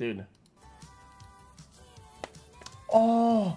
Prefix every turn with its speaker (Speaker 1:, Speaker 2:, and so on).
Speaker 1: dude. Oh,